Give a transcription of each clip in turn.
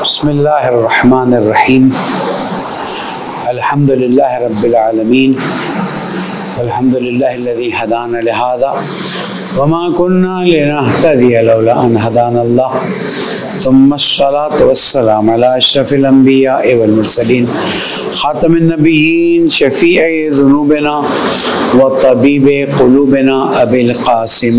बसमीम अल्हम्दुलिल्लाह रब्बिल आलमीन। अल्हम्दुलिल्लाहिल्लज़ी हदाना लिहाज़ा। वमा व तबीब क़ुलूबिना अबिल क़ासिम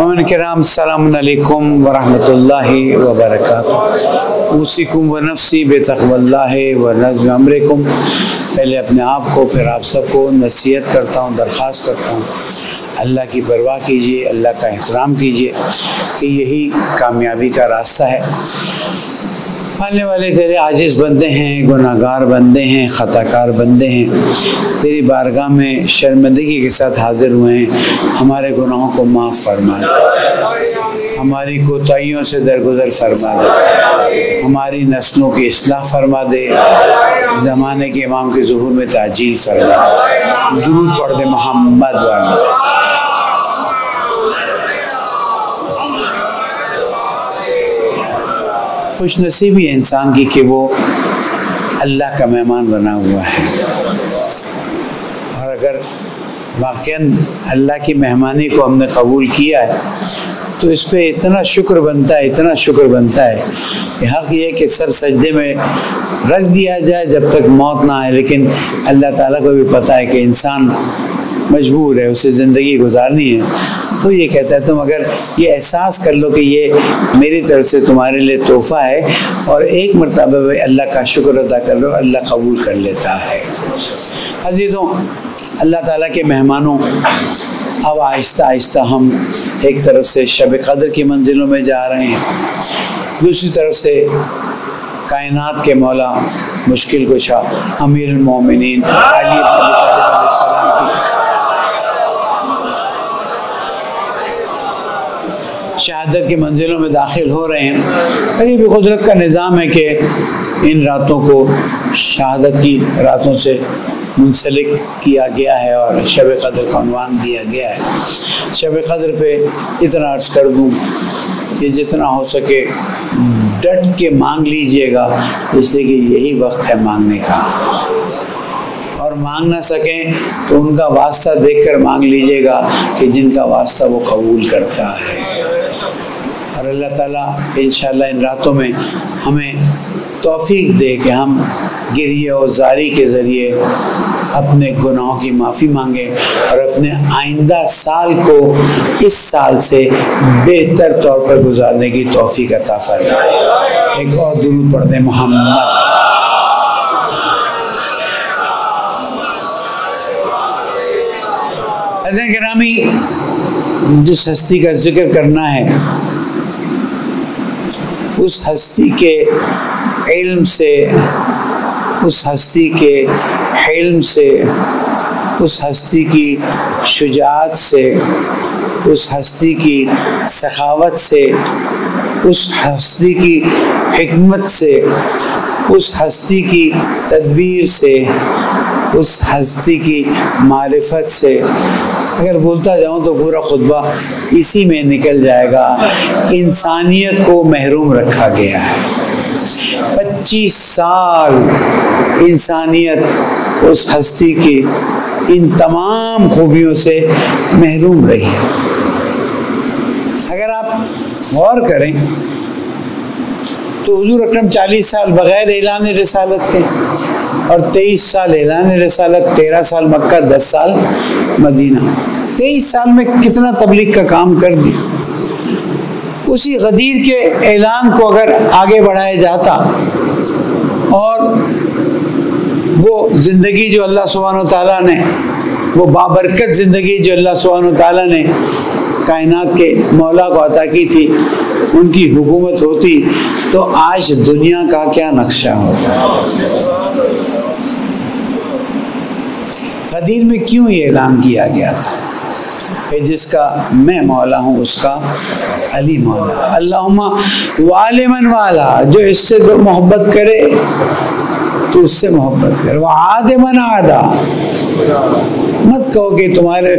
मोमिन कराम सलामकुम वरहमतुल्लाहि वबरकातुहू उसीकुम व नफसी बेतकवल्लाह व नज़म अमरकुम पहले अपने आप को, फिर आप सबको नसीहत करता हूँ, दरख्वास्त करता हूँ। अल्लाह की परवाह कीजिए, अल्लाह का एहतराम कीजिए कि यही कामयाबी का रास्ता है। आने वाले तेरे आजिज बंदे हैं गुनागार बंदे हैं, ख़ताकार बंदे हैं। तेरी बारगाह में शर्मिंदगी के साथ हाजिर हुए हैं। हमारे गुनाहों को माफ़ फरमा हमारी कोताहियों से दरगुजर फरमा दे। हमारी नस्लों की असलाह फरमा दे। ज़माने के इमाम के जहूर में ताजील फरमा दे। दूर पढ़ दे मोहम्मद वाले। खुश नसीबी इंसान की कि वो अल्लाह का मेहमान बना हुआ है। और अगर वाकन अल्लाह की मेहमानी को हमने कबूल किया है तो इस पर इतना शुक्र बनता है, इतना शुक्र बनता है। कि हक ये कि सर सजदे में रख दिया जाए जब तक मौत ना आए, लेकिन अल्लाह ताला को भी पता है कि इंसान मजबूर है, उसे ज़िंदगी गुजारनी है। तो ये कहता है, तुम अगर ये एहसास कर लो कि ये मेरी तरफ़ से तुम्हारे लिए तोहफ़ा है और एक मरतबा अल्लाह का शुक्र अदा कर लो, अल्लाह कबूल कर लेता है। अजीज़ों, अल्लाह ताला के मेहमानों अब आहिस्ता आहिस्ता हम एक तरफ़ से शब कदर की मंजिलों में जा रहे हैं। दूसरी तरफ़ से कायनात के मौला मुश्किल कुशा, अमीर मोमिन शहादत की मंजिलों में दाखिल हो रहे हैं। ये भी कुदरत का निज़ाम है कि इन रातों को शहादत की रातों से मुंसलिक किया गया है और शब कदर का अनवान दिया गया है। शब कदर पे इतना अर्ज़ कर दूँ कि जितना हो सके डट के मांग लीजिएगा इसलिए कि यही वक्त है मांगने का। और मांग ना सकें तो उनका वास्ता देखकर मांग लीजिएगा कि जिनका वास्ता वो कबूल करता है। और अल्लाह ताला, इंशाल्लाह इन रातों में हमें तौफीक दे कि हम गिरिए और जारी के ज़रिए अपने गुनाहों की माफ़ी मांगे और अपने आइंदा साल को इस साल से बेहतर तौर पर गुजारने की तौफीक अता फरमाए। एक और दुरूद पढ़ दें मोहम्मद। ग्रामी, जिस हस्ती का ज़िक्र करना है, उस हस्ती के इल्म से, उस हस्ती के हिल्म से, उस हस्ती की शुजात से, उस हस्ती की सखावत से, उस हस्ती की हमत से, उस हस्ती की तदबीर से, उस हस्ती की मारिफत से। अगर बोलता जाऊँ तो पूरा खुतबा इसी में निकल जाएगा। इंसानियत को महरूम रखा गया है। पच्चीस साल इंसानियत उस हस्ती की इन तमाम खूबियों से महरूम रही है। अगर आप गौर करें तो हजूर अक्रम चालीस साल बग़ैर ऐलान रसालत के और तेईस साल ऐलान रसालत तेरह साल मक्का, दस साल मदीना। तेईस साल में कितना तबलीग का काम कर दिया। उसी गदीर के ऐलान को अगर आगे बढ़ाया जाता और वो ज़िंदगी जो अल्लाह सुबहान ताला ने, वो बाबरकत ज़िंदगी जो अल्लाह सुबहान ताला ने कायनात के मौला को अता की थी, उनकी हुकूमत होती तो आज दुनिया का क्या नक्शा होता? कदीर में क्यों ये ऐलान किया गया था? कि जिसका मैं मौला हूँ, उसका अली मौला। अल्लाहुम्मा वालिमन वाला, जो इससे तो मोहब्बत करे तो उससे मोहब्बत करे। वह आदमन आदा। मत कहो कि तुम्हारे,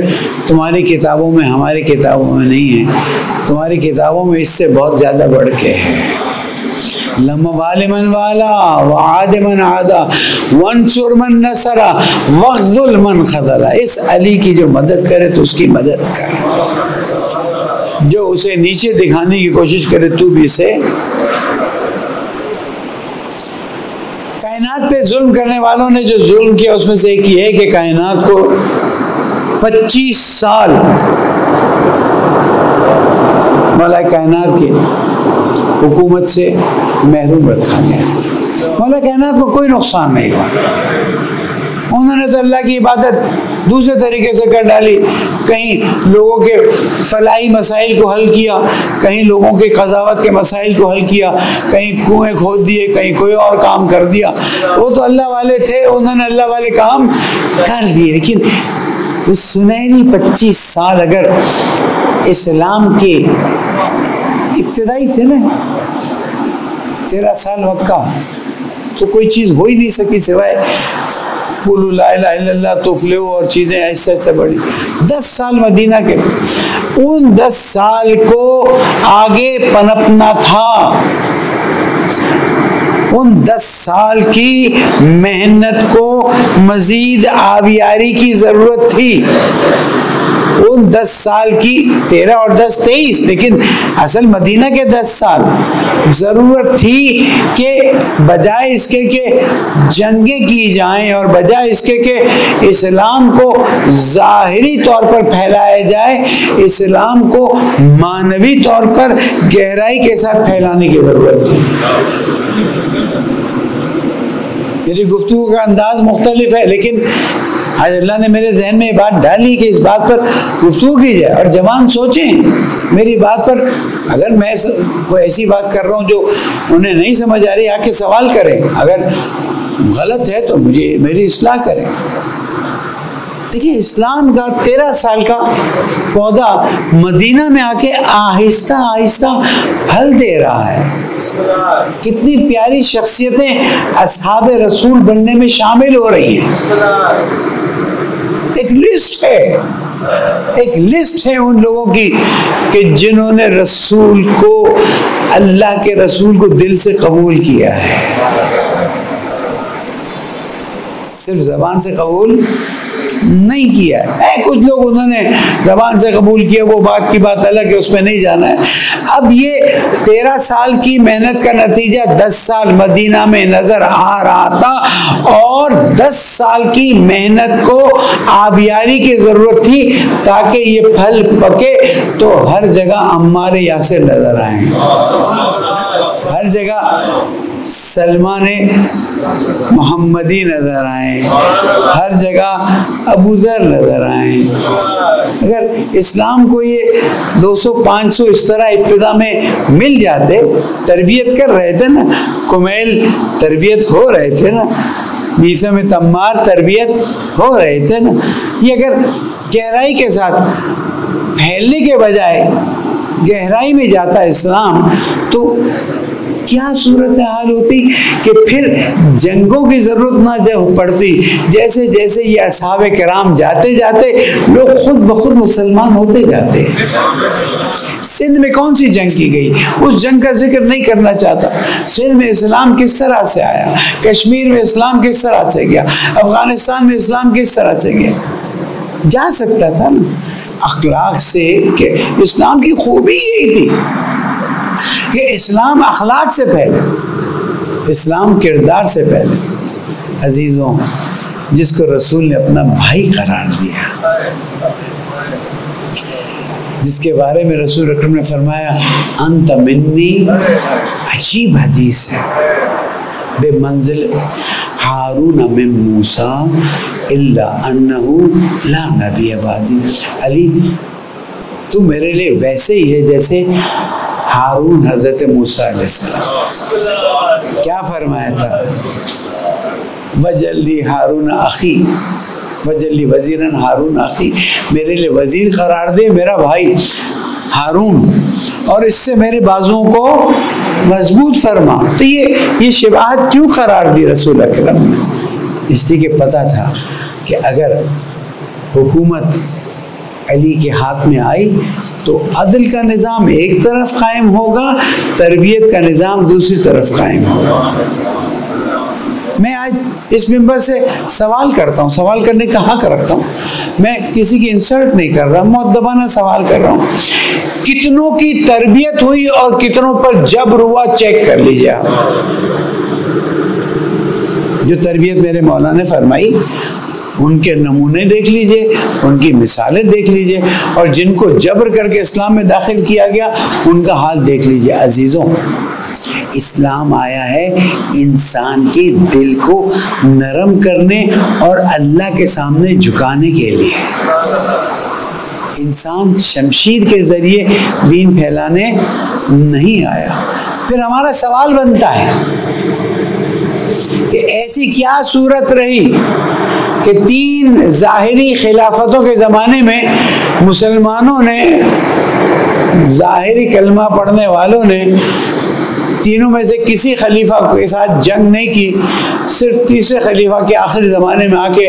तुम्हारी किताबों में, हमारी किताबों में नहीं है। तुम्हारी किताबों में इससे बहुत ज़्यादा बढ़ के है। वादिमन आदा वंसुर मन इस अली की जो मदद करे तो उसकी मदद कर जो उसे नीचे दिखाने की कोशिश करे तू भी इसे कायनात पे जुल्म करने वालों ने जो जुल्म किया उसमें से एक ये है कि कायनात को 25 साल मौला कायनात के हुकूमत से महरूम रखा गया मौला कायनात को कोई नुकसान नहीं हुआ। उन्होंने तो अल्लाह की इबादत दूसरे तरीके से कर डाली। कहीं लोगों के फलाही मसाइल को हल किया, कहीं लोगों के कजावत के मसाइल को हल किया, कहीं कुएँ खोद दिए, कहीं कोई और काम कर दिया। वो तो अल्लाह वाले थे, उन्होंने अल्लाह वाले काम कर दिए। लेकिन तो सुनहरी पच्चीस साल अगर इस्लाम के इब्तदाई थे ना तेरह साल मक्का। तो कोई चीज़ हो ही नहीं सकी सिवाय बोलू, ला तुफले और चीज़ें ऐसे ऐसे बढ़ी। दस साल मदीना के उन दस साल को आगे पनपना था। उन दस साल की मेहनत को मजीद आबियारी की ज़रूरत थी। उन दस साल की, तेरह और दस तेईस, लेकिन असल मदीना के दस साल, ज़रूरत थी कि बजाय इसके के जंगें की जाएँ और बजाय इसके के इस्लाम को ज़ाहरी तौर पर फैलाया जाए, इस्लाम को मानवी तौर पर गहराई के साथ फैलाने की ज़रूरत थी। मेरी गुफ्तु का अंदाज मुख्तलिफ़ है, लेकिन आज अल्लाह ने मेरे जहन में ये बात डाली कि इस बात पर गुफ्तु की जाए और जवान सोचें। मेरी बात पर अगर मैं कोई ऐसी बात कर रहा हूँ जो उन्हें नहीं समझ आ रही, आके सवाल करें। अगर गलत है तो मुझे, मेरी इसलाह करें। देखिए, इस्लाम का तेरह साल का पौधा मदीना में आके आहिस्ता आहिस्ता फल दे रहा है। कितनी प्यारी शख्सियतें असहाब रसूल बनने में शामिल हो रही हैं। एक लिस्ट है। एक लिस्ट है उन लोगों की कि जिन्होंने रसूल को, अल्लाह के रसूल को दिल से कबूल किया है। सिर्फ़ जबान से कबूल नहीं किया है। कुछ लोग उन्होंने जबान से कबूल किया, वो बात की बात अलग है, उसमें नहीं जाना है। अब ये तेरह साल की मेहनत का नतीजा, दस साल मदीना में नज़र आ रहा था और दस साल की मेहनत को आबियारी की ज़रूरत थी ताकि ये फल पके तो हर जगह अम्मारे यासिर नज़र आए हर जगह सलमान मोहम्मदी नज़र आए। हर जगह अबूज़र नज़र आए। अगर इस्लाम को ये 200-500 इस तरह इब्तदा में मिल जाते, तरबियत कर रहे थे ना, कुमेल तरबियत हो रहे थे ना मीसा में तम्मार तरबियत हो रहे थे ना, ये अगर गहराई के साथ फैलने के बजाय गहराई में जाता इस्लाम तो क्या सूरत हाल होती कि फिर जंगों की ज़रूरत ना जब पड़ती। जैसे जैसे ये असाब कराम जाते जाते, लोग खुद ब खुद मुसलमान होते जाते सिंध में कौन सी जंग की गई? उस जंग का ज़िक्र नहीं करना चाहता। सिंध में इस्लाम किस तरह से आया? कश्मीर में इस्लाम किस तरह से गया? अफ़गानिस्तान में इस्लाम किस तरह से गया? जा सकता था ना। अखलाक से कि इस्लाम की खूबी यही थी। कि इस्लाम अखलाक से पहले, इस्लाम किरदार से पहले, अजीज़ों, जिसको रसूल ने अपना भाई करार दिया, जिसके बारे में रसूल अक्रम ने फरमाया, अंत मिन्नी अजीब हदीस है, बेमंजिल हारून मिन मूसा, इल्ला अन्नहु ला नबी आबादी अली, तू मेरे लिए वैसे ही है जैसे हारून हज़रत मूसा क्या फरमाया था? बजल्ली हारून अखी वजली वजीरन हारून आखी मेरे लिए वज़ीर करार दे, मेरा भाई हारून। और इससे मेरे बाजुओं को मज़बूत फरमा। तो ये ये शिबाहत क्यों करार दी रसूल अकरम ने? इसलिए कि पता था कि अगर हुकूमत अली के हाथ में आई तो अदल का निज़ाम एक तरफ़ कायम होगा, तरबियत का निज़ाम दूसरी तरफ़ कायम होगा। मैं आज इस मेंबर से सवाल करता हूँ, सवाल करने का हक रखता हूँ। मैं किसी की इंसल्ट नहीं कर रहा मुद्दबाना सवाल कर रहा हूँ। कितनों की तरबियत हुई और कितनों पर जबर हुआ, चेक कर लीजिए आप। जो तरबियत मेरे मौला ने फरमाई उनके नमूने देख लीजिए, उनकी मिसालें देख लीजिए और जिनको जबर करके इस्लाम में दाखिल किया गया, उनका हाल देख लीजिए अजीज़ों। इस्लाम आया है इंसान के दिल को नरम करने और अल्लाह के सामने झुकाने के लिए। इंसान शमशीर के ज़रिए दीन फैलाने नहीं आया। फिर हमारा सवाल बनता है कि ऐसी क्या सूरत रही कि तीन ज़ाहरी खिलाफतों के ज़माने में मुसलमानों ने, ज़ाहरी कलमा पढ़ने वालों ने तीनों में से किसी खलीफा के साथ जंग नहीं की, सिर्फ़ तीसरे खलीफा के आखिरी ज़माने में आके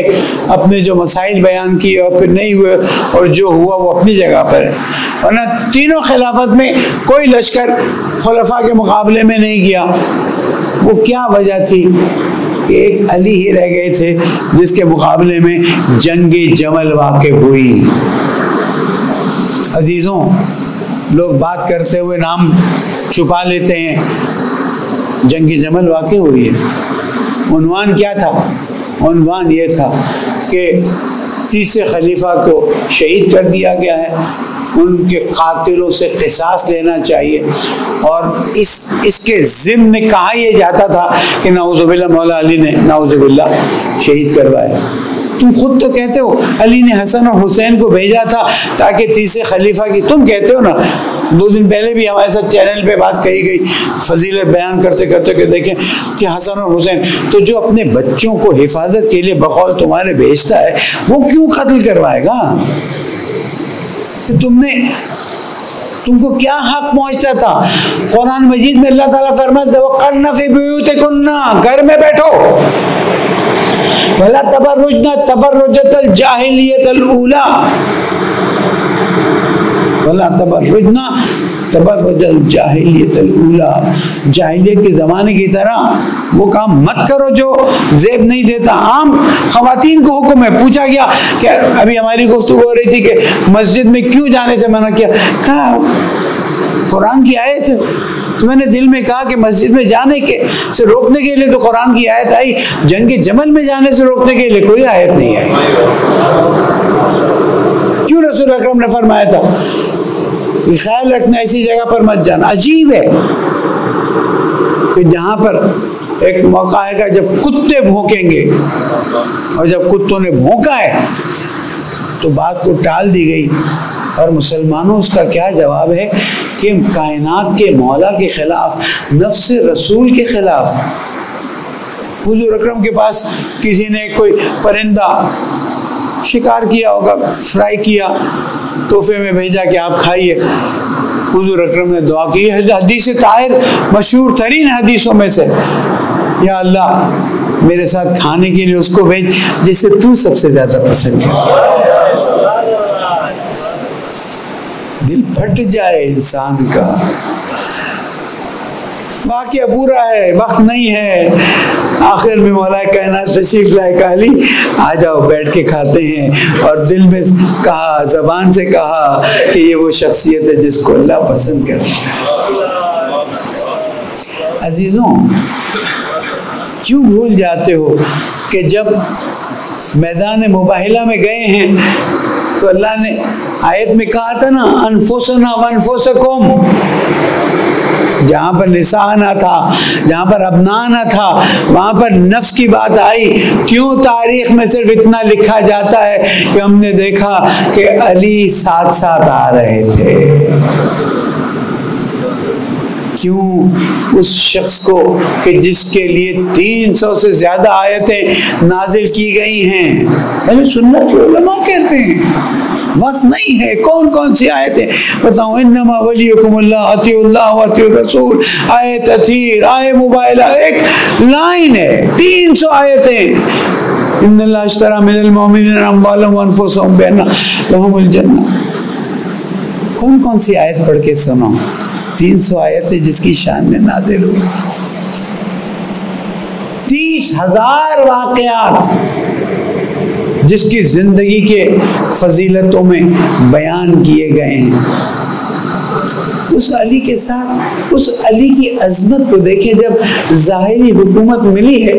अपने जो मसाइल बयान किए और फिर नहीं हुए और जो हुआ वो अपनी जगह पर है। वरना तीनों खिलाफत में कोई लश्कर खलफा के मुकाबले में नहीं किया वो क्या वजह थी? एक अली ही रह गए थे, जिसके मुकाबले में जंग जमल वाक़ हुई। अजीज़ों, लोग बात करते हुए नाम छुपा लेते हैं। जंग जमल वाक़ हुई है। उनवान क्या था? उनवान ये था कि तीसरे खलीफा को शहीद कर दिया गया है। उनके कातिलों से किसास लेना चाहिए। और इस, इसके जिम में कहा यह जाता था कि नाउजुबिल्ला मौला अली ने नाउजुबिल्ला शहीद करवाए तुम खुद तो कहते हो, अली ने हसन और हुसैन को भेजा था ताकि तीसरे खलीफा की, तुम कहते हो ना? दो दिन पहले भी हमारे साथ चैनल पे बात कही गई, फजीलत बयान करते करते कि देखें कि हसन और हुसैन तो जो अपने बच्चों को हिफाजत के लिए बकौल तुम्हारे भेजता है, वो क्यों कत्ल करवाएगा? कि तुमने, तुमको क्या हक पहुँचता था? कुरान मजीद में अल्लाह ताला फरमाता है करना फ़ी बुयूतिकुन्ना घर में बैठो। तल जाह तबर्रुजतल जाहिलियतल ऊला। वला तबर्रुजना जाहिलियत के ज़माने की तरह वो काम मत करो जो जेब नहीं देता। आम खातन को हुक्म है। पूछा गया कि अभी हमारी गुफ्तु हो रही थी कि मस्जिद में क्यों जाने से मना किया? कहा, कुरान की आयत है। तो मैंने दिल में कहा कि मस्जिद में जाने के से रोकने के लिए तो कुरान की आयत आई। जंग जमल में जाने से रोकने के लिए कोई आयत नहीं आई। क्यों रसूल अकरम ने फरमाया था? कि ख्याल रखना ऐसी जगह पर मत जाना। अजीब है कि जहाँ पर एक मौका आएगा जब कुत्ते भोंकेंगे और जब कुत्तों ने भोंका है तो बात को टाल दी गई। और मुसलमानों, उसका क्या जवाब है कि कायनात के मौला के खिलाफ, नफ्स रसूल के खिलाफ, हुजूर अकरम के पास किसी ने कोई परिंदा शिकार किया होगा, फ्राई किया तोहफे में भेजा कि आप खाइए। हुजूर अकरम ने दुआ की। हदीस ताहिर मशहूर तरीन हदीसों में से। या अल्लाह, मेरे साथ खाने के लिए उसको भेज, जिसे तू सबसे ज़्यादा पसंद कर दिल फट जाए इंसान का। बाकी अपूरा है, वक्त नहीं है। आखिर में मौला कहना तशीफ लाए काली। आ जाओ, बैठ के खाते हैं। और दिल में कहा, जबान से कहा कि ये वो शख्सियत है जिसको अल्लाह पसंद करता है। अजीज़ों, क्यों भूल जाते हो कि जब मैदान मुबाहिला में गए हैं तो अल्लाह ने आयत में कहा था ना, अनफुसना वनफुसकुम। जहाँ पर निशाना था, जहाँ पर अबनाना था, वहाँ पर नफ्स की बात आई। क्यों तारीख में सिर्फ़ इतना लिखा जाता है कि हमने देखा कि अली साथ साथ आ रहे थे? क्यों उस शख्स को कि जिसके लिए तीन सौ से ज़्यादा आयतें नाजिल की गई हैं? पहले सुन्नत के कहते हैं। वक्त नहीं है कौन कौन सी आयतें? बताओ वलीकुमुल्लाह अतिउल्लाह रसूल आयत अथीर आय मोबाइल, एक लाइन है, तीन सौ आयतें। इन्नल्लाह अश्तरा मिनल मोमिनीन अम्वालहुम व अनफुसहुम लहुमुल जन्नह कौन कौन सी आयत पढ़ के सुनो? तीन सौ आयतें जिसकी शान में नाजिल हुई। तीस हज़ार वाकयात। जिसकी ज़िंदगी के फजीलतों में बयान किए गए हैं। उस अली के साथ, उस अली की अजमत को देखें, जब ज़ाहरी हुकूमत मिली है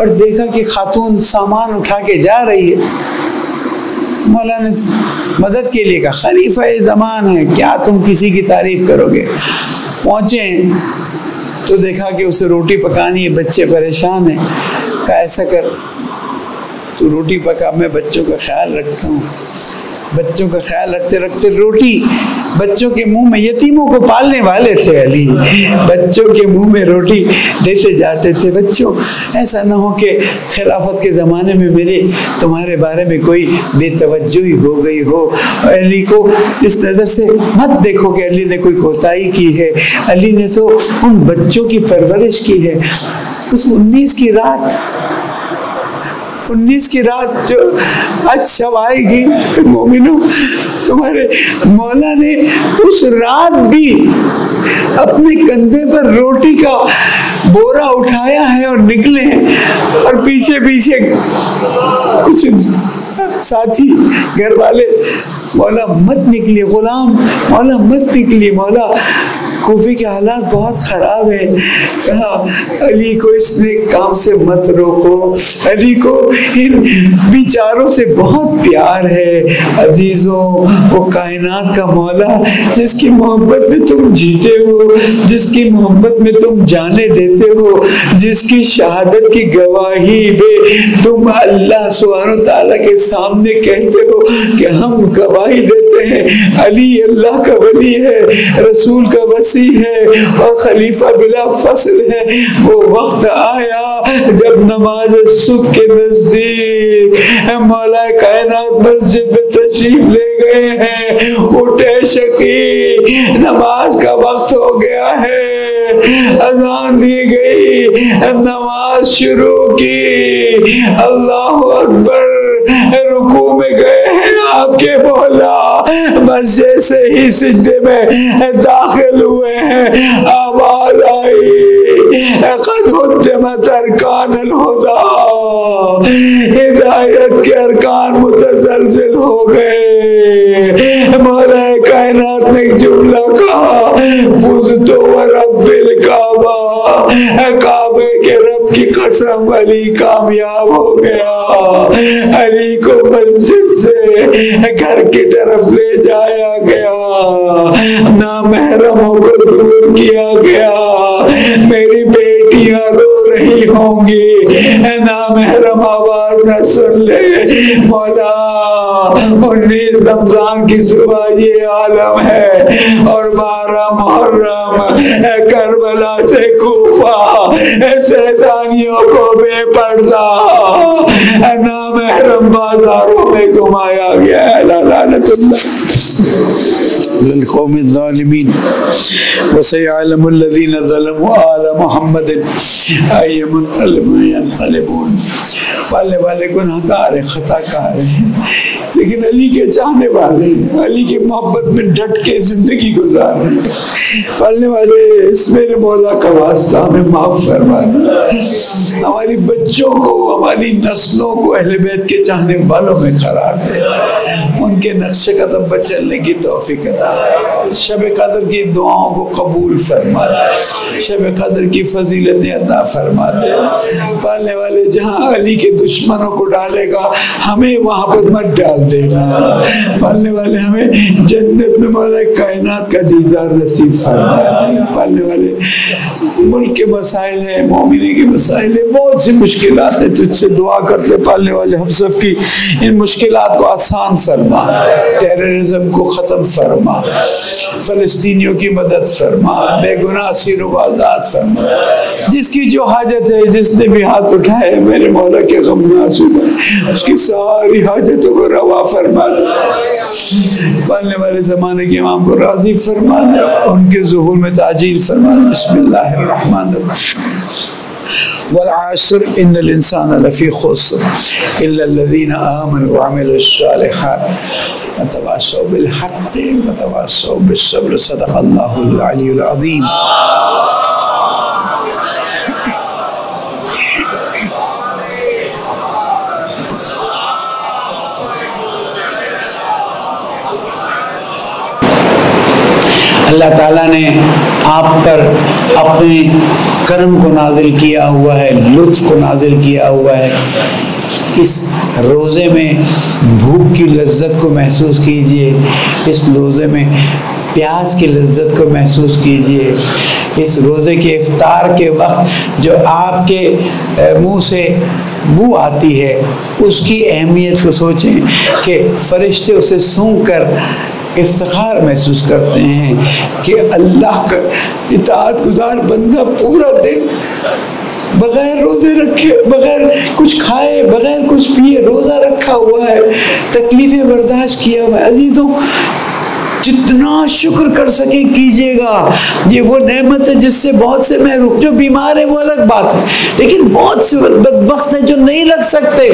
और देखा कि खातून सामान उठा के जा रही है मौला ने मदद के लिए कहा, खलीफा ज़मान है, क्या तुम किसी की तारीफ़ करोगे? पहुँचे तो देखा कि उसे रोटी पकानी है, बच्चे परेशान हैं का ऐसा कर तो रोटी पका, मैं बच्चों का ख्याल रखता हूँ। बच्चों का ख्याल रखते रखते रोटी बच्चों के मुँह में, यतीमों को पालने वाले थे अली। बच्चों के मुँह में रोटी देते जाते थे। बच्चों, ऐसा ना हो कि खिलाफत के ज़माने में मेरे, तुम्हारे बारे में कोई बेतवज्जोही हो गई हो। अली को इस नज़र से मत देखो कि अली ने कोई कोताही की है। अली ने तो उन बच्चों की परवरिश की है। उस उन्नीस की रात उन्नीस की रात जो आज शब आएगी मोमिनो, तुम्हारे मौला ने उस रात भी अपने कंधे पर रोटी का बोरा उठाया है और निकले और पीछे पीछे कुछ साथी घर वाले, मौला मत निकलिए, गुलाम, मौला मत निकलिए, मौला कोफी के हालात बहुत ख़राब है। कहा, अली को इसने काम से मत रोको। अली को इन बिचारों से बहुत प्यार है। अजीज़ों, वो कायनात का मौला, जिसकी मोहब्बत में तुम जीते हो, जिसकी मोहब्बत में तुम जाने देते हो, जिसकी शहादत की गवाही में तुम अल्लाह सुबहान ताला के सामने कहते हो कि हम गवाही देते हैं। अली अल्लाह का वली है, रसूल का वसी है और खलीफा बिला फ़सल है। वो वक्त आया जब नमाज़ सुबह के नज़दीक मौला कायनात मस्जिद में तशरीफ़ ले गए हैं। उठे शकी, नमाज़ का वक्त हो गया है। अजान दी गई नमाज़ शुरू की। अल्लाह अकबर। आपके मौला बस जैसे ही सिद्धे में दाखिल हुए हैं। आवाज़ आई हिदायत के अरकान मुतजलजिल हो गए। मौला कायनात ने जुमला कहा, फुज तो रब्बिल काबा। काबे के की कसम अली कामयाब हो गया। अली को मस्जिद से घर की तरफ़ ले जाया गया। ना महरमों को दूर किया गया। मेरी बेटियाँ रो रही होंगी। ना महरम आवाज़ न सुन ले। मौला उन्नीस रमज़ान की सुबह ये आलम है और बारह मुहर्रम करबला से कूफा शैतानियों को बेपर्दा ना महरम बाजारों रोने को गया मोहम्मद वाले ज़िंदगी गुजार वाले इस मेरे का वास्ता हमें माफ़ बच्चों को हमारी नस्लों को अहल के चाहने वालों में करार दे। उनके नक्शे कदम पर चलने की तोफीक अदा। शब कदर की दुआओं को कबूल फरमा दे। शब कदर की फजीलतें अदा फरमा दे। पालने वाले जहाँ अली के दुश्मनों को डालेगा, हमें वहाँ पर मत डाल देना। पालने वाले हमें जन्नत में मौला कायनात का दीदार नसीब फरमा पालने वाले मुल्क के मसाइल है, मोमिनी के मसाइल है, बहुत सी मुश्किल है तुझसे दुआ करते पालने वाले हम सब की इन मुश्किल को आसान फरमा। टेररिज्म को ख़त्म फरमा। फ़लस्तियों की मदद फरमा। बेगुनाह सिरों आज़ाद फरमा। जिसकी जो हाजत है, जिसने भी हाथ उठाए मेरे मौला के गम उसकी सारी हाजतों को रवा फरमा दे। पालने वाले ज़माने के इमाम को राज़ी फरमा दे। उनके जहूर में ताजीर फरमा दे। बिस्मिल्लाहिर्रहमानिर्रहीम। वलआसर इन्नल इंसान लफी खुस्र इल्ला लल्लज़ीना आमनु व अमिलुस सालिहात वतवासौ बिल हक़ वतवासौ बिस सब्र सदक़ल्लाहुल अलीयुल अज़ीम अल्लाह ताला ने आप पर अपने कर्म को नाजिल किया हुआ है, लुत्फ को नाजिल किया हुआ है। इस रोज़े में भूख की लज्जत को महसूस कीजिए, इस रोज़े में प्याज की लज्जत को महसूस कीजिए। इस रोज़े के इफ्तार के वक्त जो आपके मुँह से बू आती है, उसकी अहमियत को सोचें कि फरिश्ते उसे सूंघ कर इफ्तार महसूस करते हैं कि अल्लाह का इतात गुजार बंदा पूरा दिन बगैर रोज़े रखे, बगैर कुछ खाए, बगैर कुछ पिए, रोज़ा रखा हुआ है, तकलीफ़ें बर्दाश्त किया हुआ है। अजीज़ों जितना शुक्र कर सके कीजिएगा। ये वो नेमत है जिससे बहुत से महरूम जो बीमार है, वो अलग बात है। लेकिन बहुत से बदबख्त है जो नहीं लग सकते।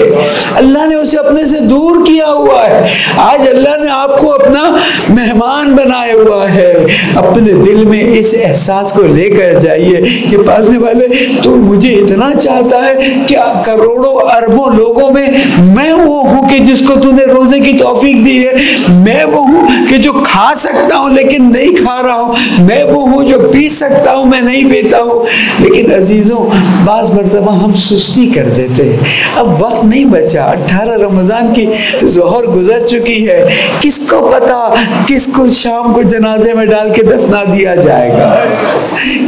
अल्लाह ने उसे अपने से दूर किया हुआ है। आज अल्लाह ने आपको अपना मेहमान बनाया हुआ है। अपने दिल में इस एहसास को लेकर जाइए कि पालने वाले, तू मुझे इतना चाहता है कि करोड़ों अरबों लोगों में मैं वो हूँ कि जिसको तूने रोज़े की तोफीक दी है। मैं वो हूँ कि जो खा खा सकता हूँ, लेकिन नहीं खा रहा हूँ। मैं वो हूँ जो पी सकता हूँ, मैं नहीं पीता हूँ। लेकिन अजीज़ों, बाज़ मरतबा हम सुस्ती कर देते हैं। अब वक्त नहीं बचा। अट्ठारह रमज़ान की जहर गुजर चुकी है। किसको पता किसको शाम को जनाजे में डाल के दफना दिया जाएगा?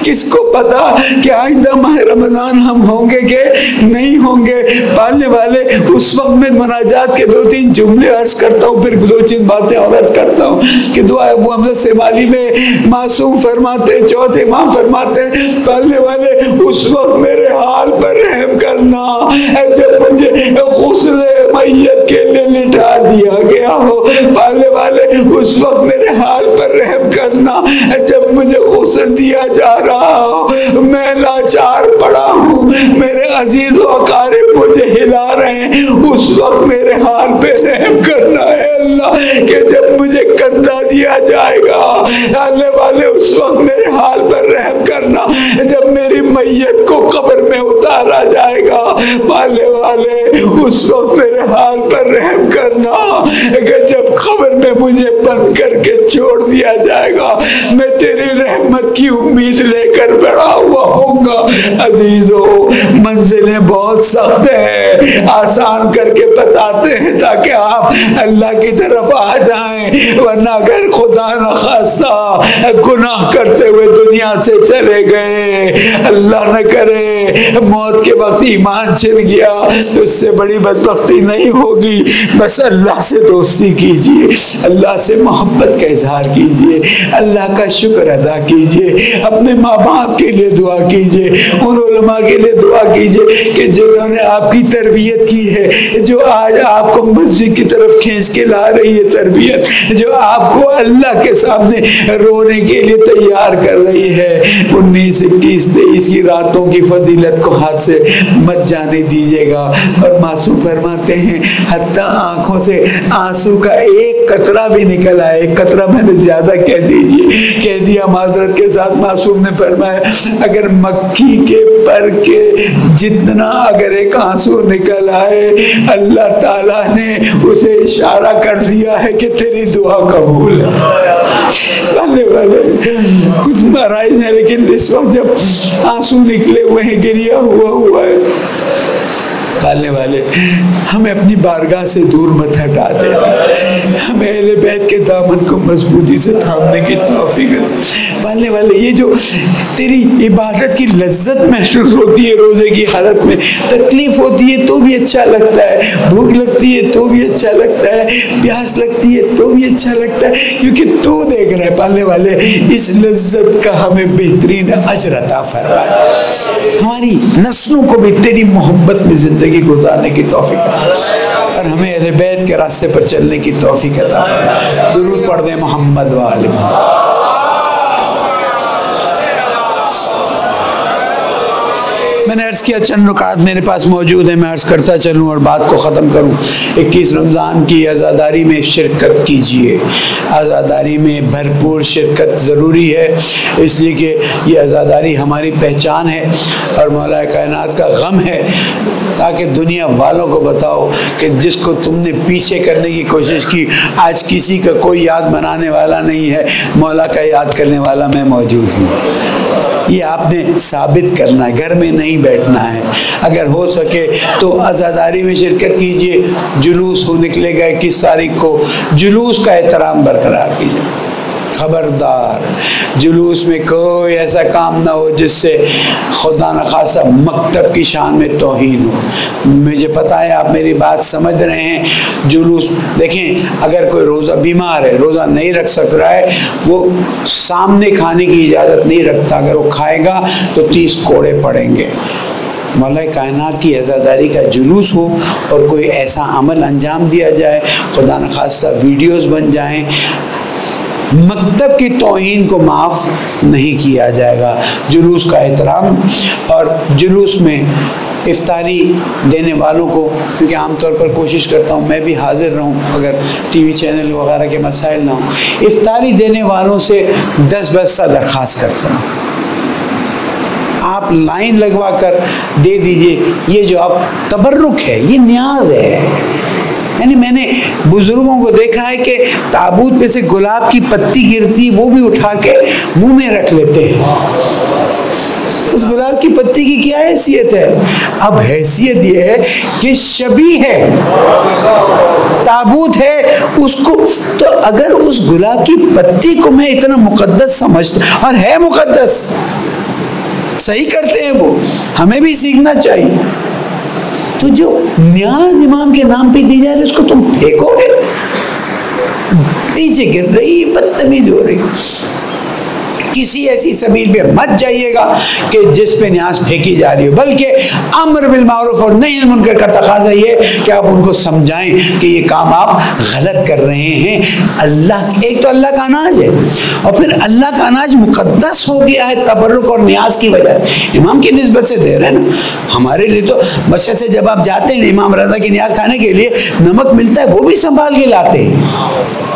किसको पता कि आइंदा माह रमज़ान हम होंगे के नहीं होंगे? पालने वाले उस वक्त में मनाजात के दो तीन जुमले अर्ज़ करता हूँ, फिर दो तीन बातें और अर्ज़ करता हूँ कि की दुआ है अबू से वाली में मासूम फरमाते, चौथे माँ फरमाते, पहले वाले, उस वक्त मेरे हाल पर रहम करना जब मुझे मैयत के लिए लिटा दिया गया हो। पहले वाले उस वक्त मेरे हाल पर रहम करना, जब मुझे गुसल दिया जा रहा हो। मैं लाचार पड़ा हूँ। मेरे अज़ीज़ वकार मुझे हिला रहे हैं। उस वक्त मेरे हाल पे रहम करना है अल्लाह, कि जब मुझे कंधा दिया जाएगा। आने वाले उस वक्त मेरे हाल पर रहम करना, जब मेरी मैयत को कब्र में उतारा जाएगा। पाले वाले उस वक्त मेरे हाल पर रहम करना। कि जब खबर में मुझे बंद करके छोड़ दिया जाएगा, मैं तेरी रहमत की उम्मीद लेकर बड़ा हुआ होगा अजीजों, मंजिलें बहुत सख्त है। आसान करके बताते हैं ताकि आप अल्लाह की तरफ़ आ जाएँ। वरना अगर खुदा न खासा गुनाह करते हुए दुनिया से चले गए, अल्लाह न करे, मौत के वक्त ईमान छिल गया तो उससे बड़ी बदबख्ती नहीं होगी। बस अल्लाह से दोस्ती कीजिए, अल्लाह से मोहब्बत का इजहार कीजिए, अल्लाह का शुक्र अदा कीजिए, अपने माँ बाप के लिए दुआ कीजिए, उन के लिए दुआ कीजिए कि जिन्होंने आपकी तरबियत की है, जो आज आपको मस्जिद की तरफ़ खींच के ला रही है तरबियत, जो आपको अल्लाह के सामने रोने के लिए तैयार कर रही है। उन्नीस, इक्कीस, तेईस की रातों की फजीलत को हाथ से मत जाने दीजिएगा। और मासूम फरमाते हैं हत्या आँखों से आँसू का एक कतरा भी निकल आए। एक कतरा मैंने ज़्यादा कह दीजिए। कह दिया माजरत के साथ मासूम ने फरमाया, अगर मक्खी के पर के जितना अगर एक आँसू निकल आए। अल्लाह ताला ने उसे इशारा कर दिया है कि तेरी दुआ कबूल है। वाले, कुछ महाराज है, लेकिन इस वक्त जब आँसू निकले हुए हैं गिरिया हुआ हुआ है। पालने वाले, हमें अपनी बारगाह से दूर मत हटा देना। हमें अहले बैत के दामन को मजबूती से थामने की तोफ़ी पालने वाले, ये जो तेरी इबादत की लज्जत महसूस होती है रोज़े की हालत में, तकलीफ़ होती है तो भी अच्छा लगता है, भूख लगती है तो भी अच्छा लगता है, प्यास लगती है तो भी अच्छा लगता है, क्योंकि तू देख रहे पालने वाले, इस लज्जत का हमें बेहतरीन अजरता फरमाए। हमारी नस्लों को भी तेरी मोहब्बत में ज़िंदगी गुजारने की तोफ़ी और हमें रबैत के रास्ते पर चलने की तोफ़ी अता दुरूद पढ़ दें मोहम्मद वाले मैंने अर्ज़ किया, चंद नुकात मेरे पास मौजूद है, मैं अर्ज़ करता चलूँ और बात को ख़त्म करूँ। इक्कीस रमज़ान की आज़ादारी में शिरकत कीजिए। आज़ादारी में भरपूर शिरकत ज़रूरी है, इसलिए कि ये आज़ादारी हमारी पहचान है और मौला कायनात का गम है। ताकि दुनिया वालों को बताओ कि जिसको तुमने पीछे करने की कोशिश की, आज किसी का कोई याद मनाने वाला नहीं है। मौला का याद करने वाला मैं मौजूद हूँ। ये आपने साबित करना है, घर में नहीं बैठना है। अगर हो सके तो आज़ादारी में शिरकत कीजिए, जुलूस हो निकलेगा इक्कीस तारीख को। जुलूस का एहतराम बरकरार कीजिए। खबरदार, जुलूस में कोई ऐसा काम ना हो जिससे खुदा न खासा मकतब की शान में तोहन हो। मुझे पता है आप मेरी बात समझ रहे हैं। जुलूस, देखें, अगर कोई रोज़ा बीमार है, रोज़ा नहीं रख सक रहा है, वो सामने खाने की इजाज़त नहीं रखता। अगर वो खाएगा तो तीस कोड़े पड़ेंगे। मौला कायनात की अज़ादारी का जुलूस हो और कोई ऐसा अमल अंजाम दिया जाए, खुदा न खासा वीडियोज़ बन जाएँ, मकतब की तोहन को माफ़ नहीं किया जाएगा। जुलूस का एहतराम और जुलूस में इफ्तारी देने वालों को, क्योंकि आमतौर पर कोशिश करता हूँ, मैं भी हाजिर रहूँ, अगर टीवी चैनल वगैरह के मसाइल ना हो। इफ्तारी देने वालों से दस बस्ता दरख्वास्त करता हूँ। आप लाइन लगवा कर दे दीजिए। ये जो आप तबर्रुक है, ये न्याज है। यानी मैंने बुज़ुर्गों को देखा है कि ताबूत पे से गुलाब की पत्ती गिरती, वो भी उठा के मुँह में रख लेते हैं। उस गुलाब की पत्ती की क्या हैसियत है? अब हैसियत ये है कि शबी है, ताबूत है, उसको तो अगर उस गुलाब की पत्ती को मैं इतना मुकद्दस समझता, और है मुकद्दस सही करते हैं वो। हमें भी सीखना चाहिए। तो जो न्याज इमाम के नाम पे दी जा रही उसको तुम फेंकोगे? नीचे गिर रही, बदतमीज हो रही। किसी ऐसी सबील पे मत जाइएगा कि जिस पे न्यास फेंकी जा रही हो। बल्कि अमर बिल मारूफ और नहीं मुनकर का तकाजा ये कि आप उनको समझाएँ कि ये काम आप गलत कर रहे हैं। अल्लाह एक तो अल्लाह का अनाज है और फिर अल्लाह का अनाज मुकदस हो गया है तबरुक और न्याज की वजह से। इमाम की नस्बत से दे रहे हैं ना। हमारे लिए तो बशर से जब आप जाते हैं इमाम रजा की न्याज खाने के लिए, नमक मिलता है, वो भी संभाल के लाते हैं।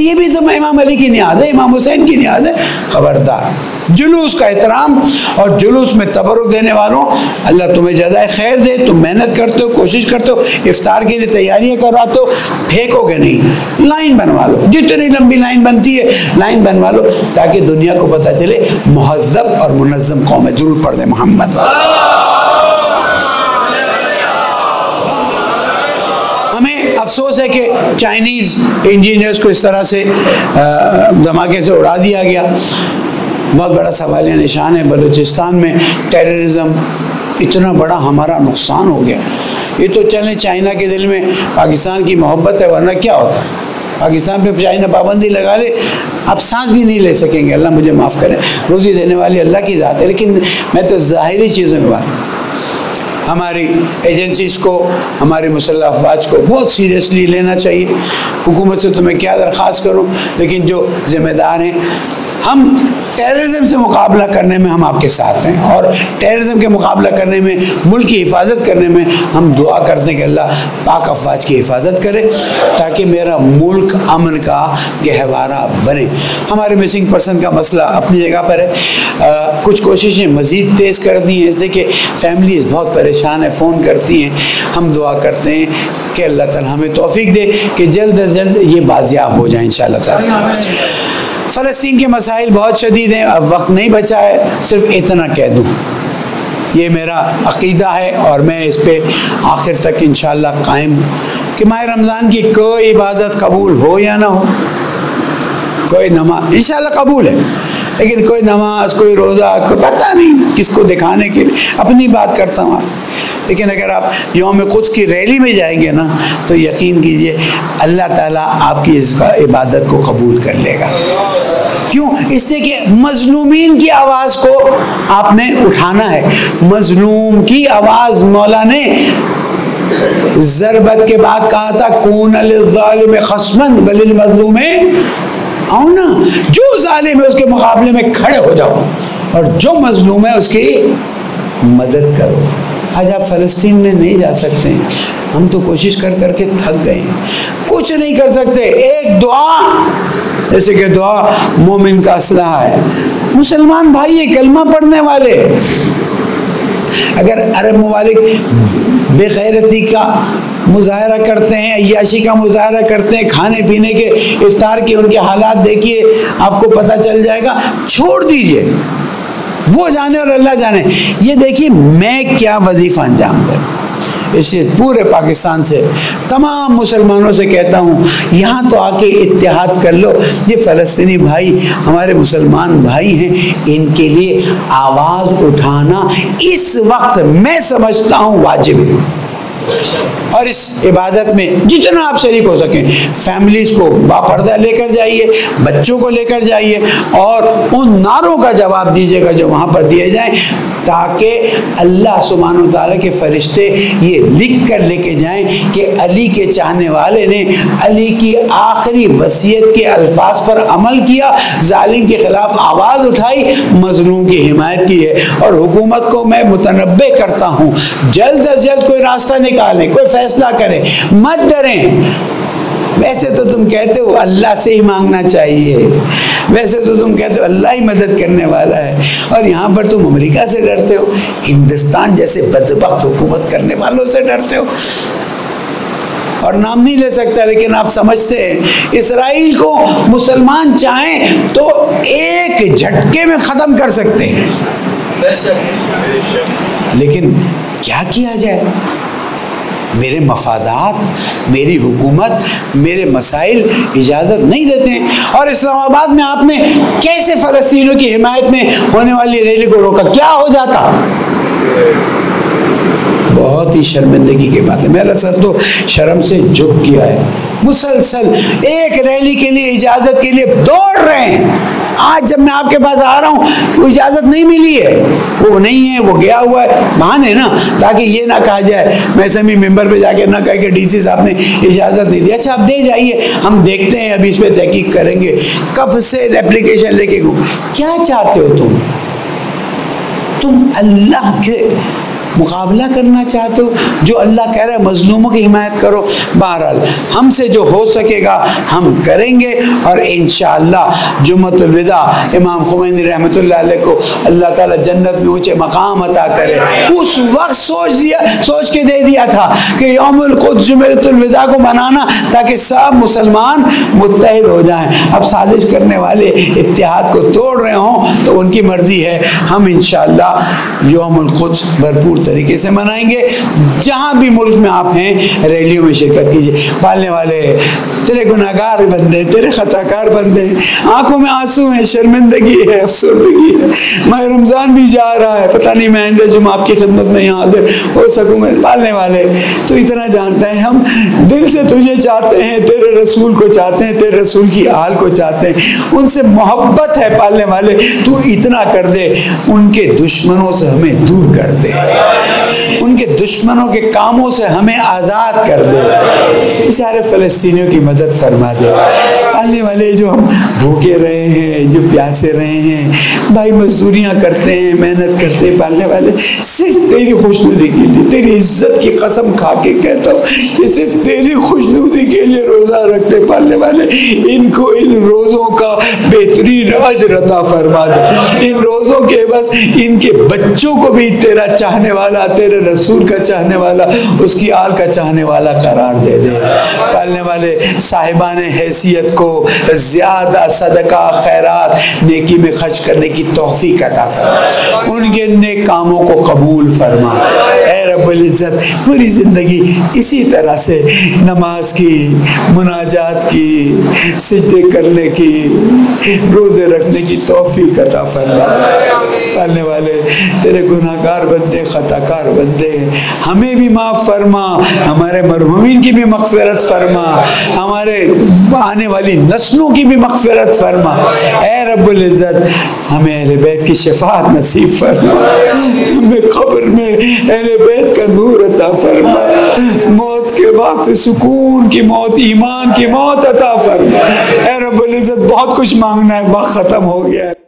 तो ये भी तो इमाम अली की न्याज है, इमाम हुसैन की न्याज है। खबरदार। जुलूस का एहतराम और जुलूस में तबरुक देने वालों, अल्लाह तुम्हें ज़्यादा खैर दे, तुम मेहनत करते हो, कोशिश करते हो, इफ्तार के लिए तैयारियाँ करवाते हो, फेंकोगे नहीं। लाइन बनवा लो। जितनी लंबी लाइन बनती है, लाइन बनवा लो, ताकि दुनिया को पता चले महजब और मुनज़म कौम दूर पढ़ दे मोहम्मद। अफसोस है कि चाइनीज़ इंजीनियर्स को इस तरह से धमाके से उड़ा दिया गया। बहुत बड़ा सवाल निशान है, बलूचिस्तान में टेररिज्म इतना बड़ा हमारा नुकसान हो गया। ये तो चलें चाइना के दिल में, पाकिस्तान की मोहब्बत है, वरना क्या होता? पाकिस्तान पे चाइना पाबंदी लगा ले, आप सांस भी नहीं ले सकेंगे। अल्लाह मुझे माफ़ करें, रोज़ी देने वाली अल्लाह की ज़ात है, लेकिन मैं तो ज़ाहिरी चीज़ों की बात हमारी एजेंसीज को, हमारे मुसल अफवाज को बहुत सीरियसली लेना चाहिए। हुकूमत से तो मैं क्या दरख्वास्त करूँ? लेकिन जो ज़िम्मेदार हैं हम टेररिज्म से मुकाबला करने में हम आपके साथ हैं और टेररिज्म के मुकाबला करने में मुल्क की हिफाजत करने में हम दुआ करते हैं कि अल्लाह पाक अफवाज की हिफाजत करे ताकि मेरा मुल्क अमन का गहवारा बने। हमारे मिसिंग पर्सन का मसला अपनी जगह पर है। आ, कुछ कोशिशें मज़ीद तेज़ कर दी हैं। इसलिए कि फैमिलीज़ बहुत परेशान है फ़ोन करती हैं। हम दुआ करते हैं कि अल्लाह ताला हमें तोफ़ी दे कि जल्द अज जल्द ये बाजियाब हो जाए इन शाह फ़लस्तीन के मसाइल बहुत शदीद हैं, अब वक्त नहीं बचा है, सिर्फ़ इतना कह दूँ। ये मेरा अकीदा है और मैं इस पर आखिर तक इन कायम हूँ कि माह रमज़ान की कोई इबादत कबूल हो या ना हो। कोई नमाज़ इन कबूल है, लेकिन कोई नमाज़, कोई रोज़ा, कोई पता नहीं किसको दिखाने के लिए, अपनी बात करता हूँ। लेकिन अगर आप योम कुछ की रैली में जाएँगे ना तो यकीन कीजिए, अल्लाह ताला आपकी इस इबादत को कबूल कर लेगा। क्यों? इससे कि मजलूमीन की आवाज़ को आपने उठाना है। मजलूम की आवाज़ मौला ने जरबत के बाद कहा था, कून खसमन, वलिल मजलूम, आओ ना, जो जालिम है उसके मुकाबले में खड़े हो जाओ और जो मजलूम है उसकी मदद करो। आज आप फ़लस्तीन में नहीं जा सकते। हम तो कोशिश कर करके थक गए। कुछ नहीं कर सकते। एक दुआ, जैसे कि दुआ मोमिन का असला है। मुसलमान भाई, ये कलमा पढ़ने वाले। अगर अरब ममालिक बेखैरती का मुजाहरा करते हैं अयाशी का मुजाहरा करते हैं, खाने पीने के इफ्तार के उनके हालात देखिए, आपको पता चल जाएगा। छोड़ दीजिए। वो जाने और अल्लाह जाने। ये देखिए, मैं क्या वजीफ़ा अंजाम दे इसलिए पूरे पाकिस्तान से, तमाम मुसलमानों से कहता हूँ, यहाँ तो आके इतिहाद कर लो। ये फ़लस्तनी भाई, हमारे मुसलमान भाई हैं, इनके लिए आवाज़ उठाना इस वक्त मैं समझता हूँ वाजिब है। और इस इबादत में जितना आप शरीक हो सकें फैमिलीज़ को बापर्दा लेकर जाइए, बच्चों को लेकर जाइए, और उन नारों का जवाब दीजिएगा जो वहाँ पर दिए जाएँ, ताकि अल्लाह सुबहान तला के फरिश्ते ये लिख कर लेके जाएँ कि अली के चाहने वाले ने अली की आखिरी वसीयत के अल्फाज पर अमल किया, जालिम के ख़िलाफ़ आवाज़ उठाई, मजलूम की हिमायत की है। और हुकूमत को मैं मुतनबे करता हूँ। जल्द अज जल्द कोई रास्ता निकालें, कोई फैसला करें, मत डरें। वैसे तो तुम कहते हो, अल्लाह से ही मांगना चाहिए। वैसे तो तुम कहते हो, अल्लाह ही मदद करने वाला है। और यहाँ पर तुम अमेरिका से डरते हो, हिंदुस्तान जैसे बदबक हुकूमत करने वालों से डरते हो। और नाम नहीं ले सकता, लेकिन आप समझते हैं, इसराइल को मुसलमान चाहें तो एक झटके में ख़त्म कर सकते हैं। लेकिन क्या किया जाए? मेरे मफादात, मेरी हुकूमत, मेरे मसाइल इजाज़त नहीं देते हैं। और इस्लामाबाद में आपने कैसे फ़लस्तीनों की हिमायत में होने वाली रैली को रोका? क्या हो जाता? बहुत ही शर्मिंदगी की बात है। मेरा सर तो शर्म से झुक गया है। मुसलसल एक रैली के लिए, इजाज़त के लिए दौड़ रहे हैं। आज जब मैं आपके पास आ रहा हूँ, वो इजाज़त नहीं मिली है। वो नहीं है, वो गया हुआ है। मान है ना, ताकि ये ना कहा जाए, मैं समी मेंबर पे जाके ना कहे कि डीसी साहब ने इजाज़त नहीं दी। अच्छा आप दे जाइए, हम देखते हैं, अभी इस पर तहकीक करेंगे। कब से एप्लीकेशन लेके क्या चाहते हो तुम? तुम अल्लाह के मुकाबला करना चाहते हो, जो अल्लाह कह रहे हैं, मजलूमों की हिमायत करो। बहरहाल, हमसे जो हो सकेगा, हम करेंगे। और इन जुमतुलविदा इमाम खुमैनी रहमत को अल्लाह ताला जन्नत में ऊँचे मकाम अता करे। उस वक्त सोच दिया, सोच के दे दिया था कि जुमतुलविदा को मनाना, ताकि सब मुसलमान मुतहद हो जाएँ। अब साजिश करने वाले इतिहाद को तोड़ रहे हों तो उनकी मर्ज़ी है। हम इन योमुल्कुद्स भरपूर तरीके से मनाएँगे। जहाँ भी मुल्क में आप हैं, रैलियों में शिरकत कीजिए। पालने वाले, तेरे गुनागार बंदे, तेरे खताकार बंदे, आँखों में आँसू हैं, शर्मिंदगी है, अफसरदगी है। मैं रमज़ान भी जा रहा है। पता नहीं, मैं आइंदा जुम आपकी खिदमत में यहाँ हाजिर हो सकूँगा पालने वाले। तो इतना जानते हैं, हम दिल से तुझे चाहते हैं, तेरे रसूल को चाहते हैं, तेरे रसूल की आल को चाहते हैं। उनसे मोहब्बत है पालने वाले। तू इतना कर दे, उनके दुश्मनों से हमें दूर कर दे। उनके दुश्मनों के कामों से हमें आज़ाद कर दे। बेचारे फ़लस्तीनियों की मदद फरमा दे। पालने वाले जो हम भूखे रहे हैं, जो प्यासे रहे हैं, भाई मजदूरियाँ करते हैं, मेहनत करते हैं, पालने वाले, सिर्फ़ तेरी खुशनुदी के लिए, तेरी इज़्ज़त की कसम खा के कहता हूँ कि सिर्फ़ तेरी खुशनुदी रखते, पालने वाले, इनको इन रोज़ों का बेहतरीन अजरता फरमा दे। इन रोज़ों के बस इनके बच्चों को भी तेरा चाहने वाला, तेरे रसूल का चाहने वाला, उसकी आल का चाहने वाला करार दे दे। पालने वाले साहिबान हैसियत को ज़्यादा सदका, खैरात, नेकी में खर्च करने की तोहफ़ी अता फरमा। उनके नेक कामों को कबूल फरमा। रब्ज़त पूरी ज़िंदगी इसी तरह से नमाज़ की, मुनाजात की सिद्धे करने की, रोज़े रखने की तोहफ़ी अता फरमा। पालने वाले तेरे गुनाहगार बंदे, ख़ताकार बंदे, हमें भी माफ़ फरमा, हमारे मरहुमीन की भी मगफरत फरमा, हमारे आने वाली नस्लों की भी मगफरत फरमा। ए रब्ज़त हमें अहल बैत की शफात नसीब फरमा। हमें खबर में अहल बैत का नूर अता फरमा मौत के वक्त सुकून की मौत, ईमान की मौत अता फरमा ए रब्ज़त बहुत कुछ मांगना है, वक्त ख़त्म हो गया है।